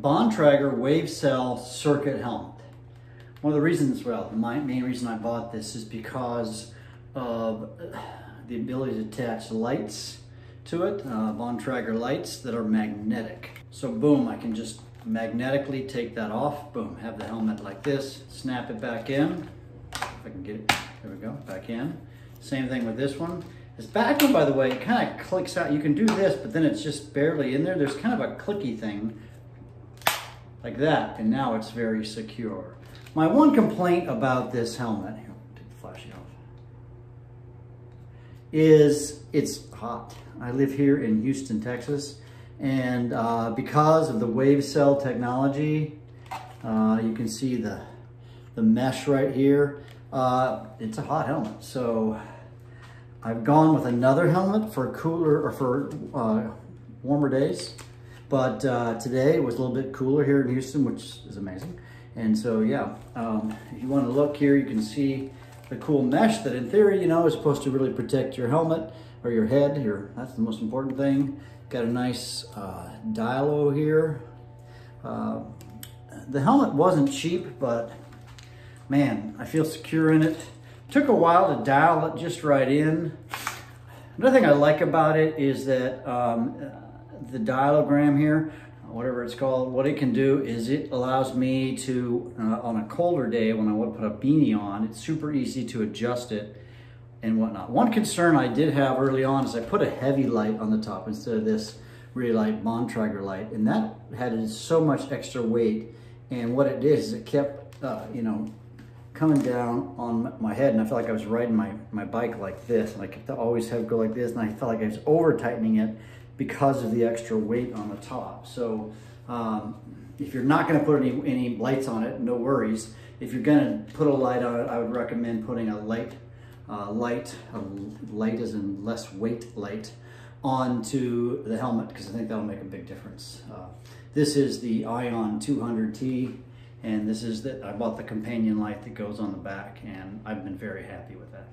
Bontrager WaveCel Circuit Helmet. One of the reasons, well, my main reason I bought this is because of the ability to attach lights to it, uh, Bontrager lights that are magnetic. So boom, I can just magnetically take that off, boom, have the helmet like this, snap it back in. If I can get it, there we go, back in. Same thing with this one. This back one, by the way, it kind of clicks out. You can do this, but then it's just barely in there. There's kind of a clicky thing like that, and now it's very secure. My one complaint about this helmet, here, take the off, is it's hot. I live here in Houston, Texas, and uh, because of the WaveCel technology, uh, you can see the, the mesh right here. Uh, it's a hot helmet, so I've gone with another helmet for cooler or for uh, warmer days. But uh, today it was a little bit cooler here in Houston, which is amazing. And so, yeah, um, if you want to look here, you can see the cool mesh that in theory, you know, is supposed to really protect your helmet or your head. Your, that's the most important thing. Got a nice uh, dialo here. Uh, the helmet wasn't cheap, but man, I feel secure in it. Took a while to dial it just right in. Another thing I like about it is that um, the dialogram here, whatever it's called, what it can do is it allows me to, uh, on a colder day when I want to put a beanie on, it's super easy to adjust it and whatnot. One concern I did have early on is I put a heavy light on the top instead of this really light Bontrager light, and that had so much extra weight. And what it did is it kept, uh, you know, coming down on my head, and I felt like I was riding my, my bike like this, and I kept to always have go like this, and I felt like I was over tightening it because of the extra weight on the top. So um, if you're not gonna put any, any lights on it, no worries. If you're gonna put a light on it, I would recommend putting a light, uh, light, a light as in less weight light, onto the helmet because I think that'll make a big difference. Uh, this is the Ion 200 RT and this is that I bought the companion light that goes on the back and I've been very happy with that.